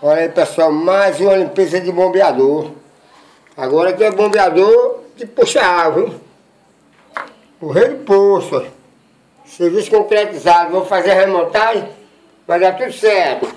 Olha aí pessoal, mais uma limpeza de bombeador. Agora que é bombeador de puxa água, O rei de poço. Serviço concretizado, vou fazer a remontagem, vai dar tudo certo.